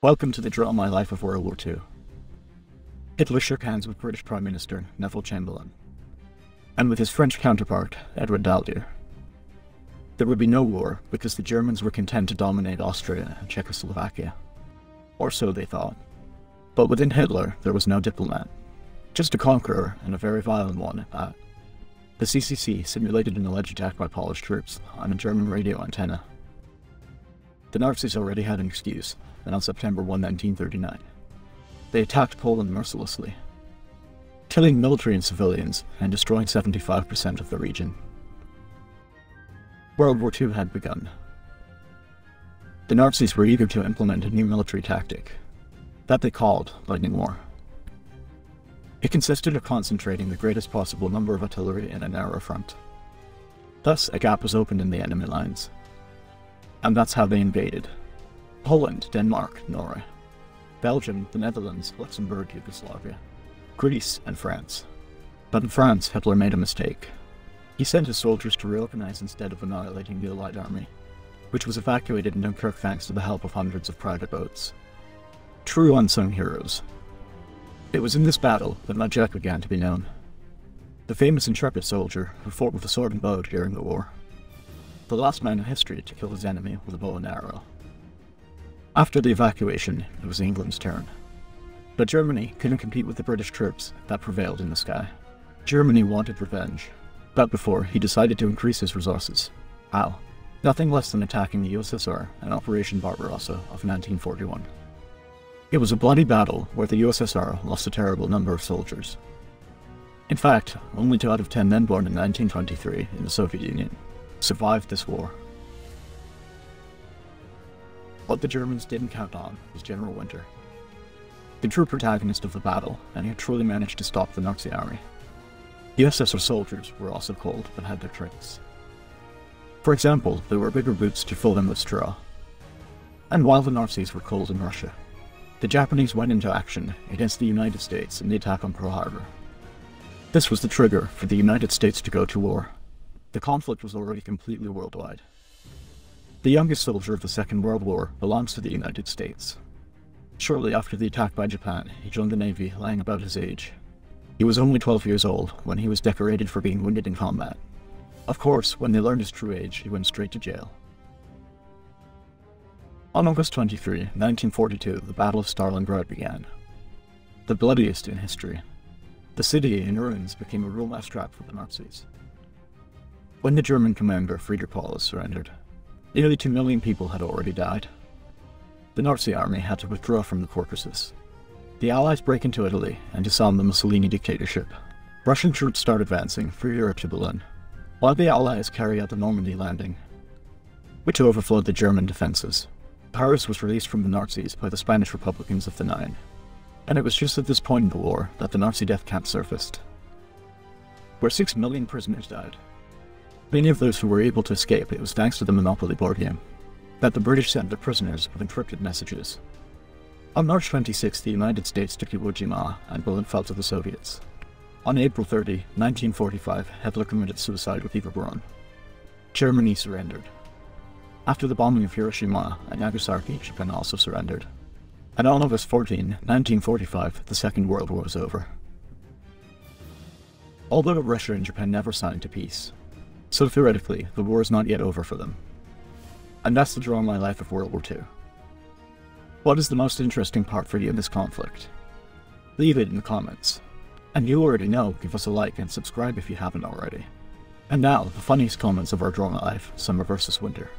Welcome to the Draw My Life of World War II. Hitler shook hands with British Prime Minister Neville Chamberlain, and with his French counterpart, Edward Daladier. There would be no war because the Germans were content to dominate Austria and Czechoslovakia. Or so they thought. But within Hitler, there was no diplomat. Just a conqueror, and a very violent one at that. The CCC simulated an alleged attack by Polish troops on a German radio antenna. The Nazis already had an excuse, and on September 1, 1939, they attacked Poland mercilessly, killing military and civilians and destroying 75% of the region. World War II had begun. The Nazis were eager to implement a new military tactic, that they called Lightning War. It consisted of concentrating the greatest possible number of artillery in a narrow front. Thus, a gap was opened in the enemy lines. And that's how they invaded. Poland, Denmark, Norway, Belgium, the Netherlands, Luxembourg, Yugoslavia, Greece, and France. But in France, Hitler made a mistake. He sent his soldiers to reorganize instead of annihilating the Allied army, which was evacuated in Dunkirk thanks to the help of hundreds of private boats. True unsung heroes. It was in this battle that Mad Jack began to be known. The famous intrepid soldier who fought with a sword and bow during the war. The last man in history to kill his enemy with a bow and arrow. After the evacuation, it was England's turn. But Germany couldn't compete with the British troops that prevailed in the sky. Germany wanted revenge, but before he decided to increase his resources. How? Nothing less than attacking the USSR in Operation Barbarossa of 1941. It was a bloody battle where the USSR lost a terrible number of soldiers. In fact, only two out of ten men born in 1923 in the Soviet Union survived this war. What the Germans didn't count on was General Winter, the true protagonist of the battle, and he truly managed to stop the Nazi army. The USSR soldiers were also cold, but had their tricks. For example, there were bigger boots to fill them with straw. And while the Nazis were cold in Russia, the Japanese went into action against the United States in the attack on Pearl Harbor. This was the trigger for the United States to go to war. The conflict was already completely worldwide. The youngest soldier of the Second World War belongs to the United States. Shortly after the attack by Japan, he joined the Navy, lying about his age. He was only 12 years old when he was decorated for being wounded in combat. Of course, when they learned his true age, he went straight to jail. On August 23, 1942, the Battle of Stalingrad began. The bloodiest in history. The city in ruins became a real mousetrap for the Nazis. When the German commander Friedrich Paulus surrendered, nearly two million people had already died. The Nazi army had to withdraw from the Caucasus. The Allies break into Italy and disarm the Mussolini dictatorship. Russian troops start advancing through Europe to Berlin, while the Allies carry out the Normandy landing, which overflowed the German defences. Paris was released from the Nazis by the Spanish Republicans of the Nine, and it was just at this point in the war that the Nazi death camp surfaced, where six million prisoners died. Many of those who were able to escape, it was thanks to the Monopoly board game, that the British sent their prisoners with encrypted messages. On March 26, the United States took Iwo Jima and Berlin fell to the Soviets. On April 30, 1945, Hitler committed suicide with Eva Braun. Germany surrendered. After the bombing of Hiroshima and Nagasaki, Japan also surrendered. And on August 14, 1945, the Second World War was over. Although Russia and Japan never signed a peace, so theoretically, the war is not yet over for them. And that's the draw in my life of World War II. What is the most interesting part for you in this conflict? Leave it in the comments. And you already know, give us a like and subscribe if you haven't already. And now, the funniest comments of our draw my life, summer versus winter.